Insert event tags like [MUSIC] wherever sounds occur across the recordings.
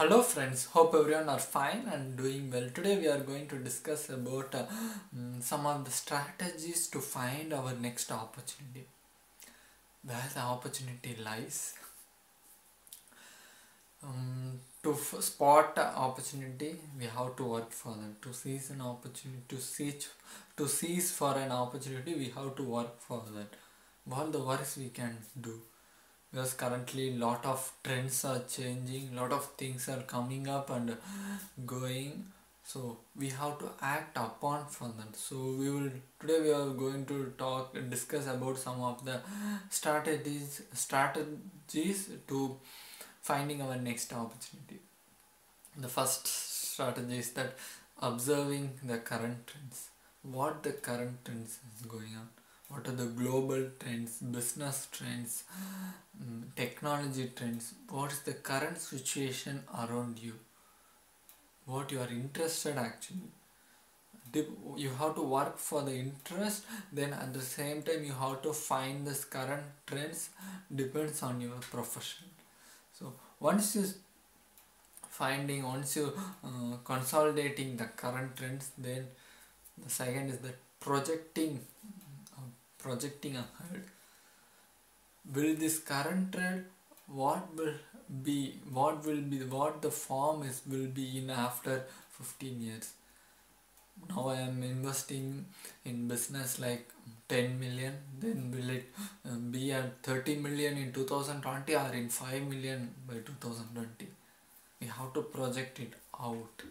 Hello friends, hope everyone are fine and doing well. Today we are going to discuss about uh, mm, some of the strategies to find our next opportunity. Where the opportunity lies. Um, to spot opportunity, we have to work for that. To seize an opportunity, to seize, to seize for an opportunity, we have to work for that. all the works we can do because currently a lot of trends are changing lot of things are coming up and going. So we have to act upon for that. So we will today we are going to talk and discuss about some of the strategies strategies to finding our next opportunity. The first strategy is that observing the current trends. What the current trends is going on what are the global trends business trends mm, technology trends? What is the current situation around you? What you are interested actually? You have to work for the interest then at the same time you have to find this current trends depends on your profession. So once you finding once you uh, consolidating the current trends then the second is the projecting projecting ahead. Will this current trend what will be what will be what the form is will be in after 15 years? Now i am investing in business like 10 million then will it uh, be at 30 million in 2020 or in 5 million by 2020 we have to project it out.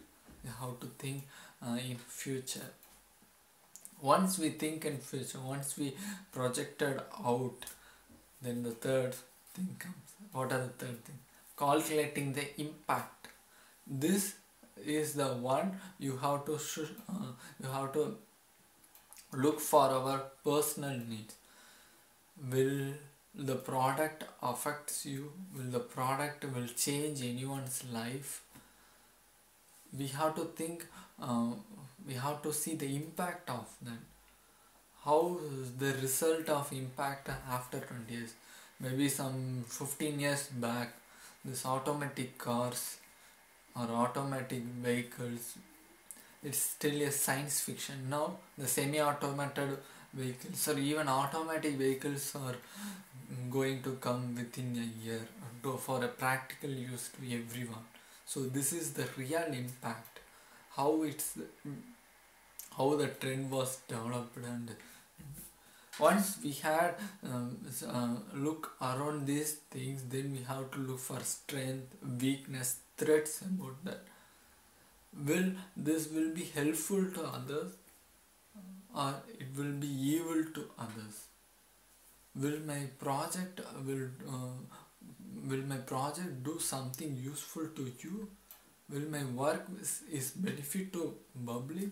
We have to think uh, in future once we think in future once we projected out then the third thing comes. What are the third thing? Calculating the impact. This is the one you have to uh, you have to look for our personal needs. Will the product affects you? Will the product will change anyone's life we have to think uh, we have to see the impact of that. How the result of impact after 20 years? Maybe some 15 years back this automatic cars or automatic vehicles it's still a science fiction. Now the semi-automated vehicles or even automatic vehicles are going to come within a year for a practical use to everyone so this is the real impact. How it's how the trend was developed and once we had um, uh, look around these things then we have to look for strength weakness threats about that. Will this will be helpful to others or it will be evil to others? Will my project will uh, will my project do something useful to you? Will my work is, is benefit to public?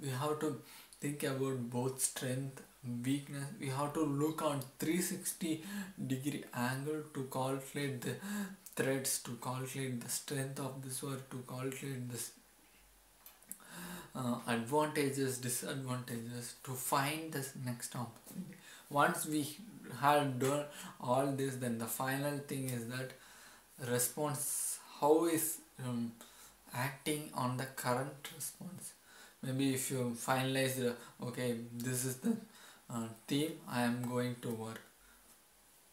We have to think about both strength weakness. We have to look on 360 degree angle to calculate the threats to calculate the strength of this work to calculate this uh, advantages disadvantages to find this next opportunity. Once we have done all this then the final thing is that response how is um, acting on the current response? Maybe if you finalize the okay this is the uh, theme i am going to work.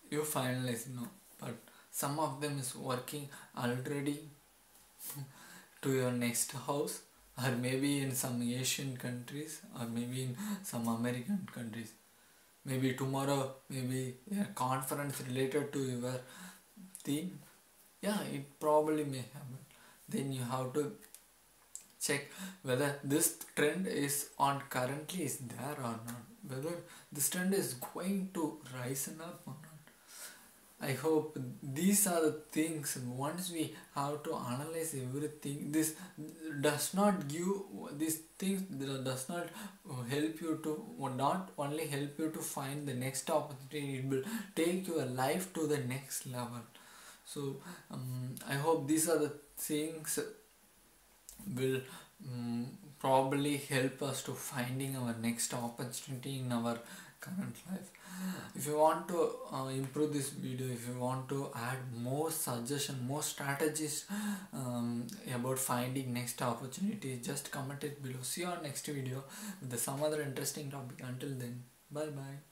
You finalize no but some of them is working already [LAUGHS] to your next house or maybe in some asian countries or maybe in some american countries maybe tomorrow maybe a conference related to your theme. Yeah it probably may happen. Then you have to check whether this trend is on currently is there or not. Whether this trend is going to rise up or not i hope these are the things once we have to analyze everything this does not give these things does not help you to not only help you to find the next opportunity it will take your life to the next level. So um, i hope these are the things will um, probably help us to finding our next opportunity in our current life. If you want to uh, improve this video if you want to add more suggestion more strategies um, about finding next opportunity just comment it below. See you on next video with some other interesting topic. Until then bye bye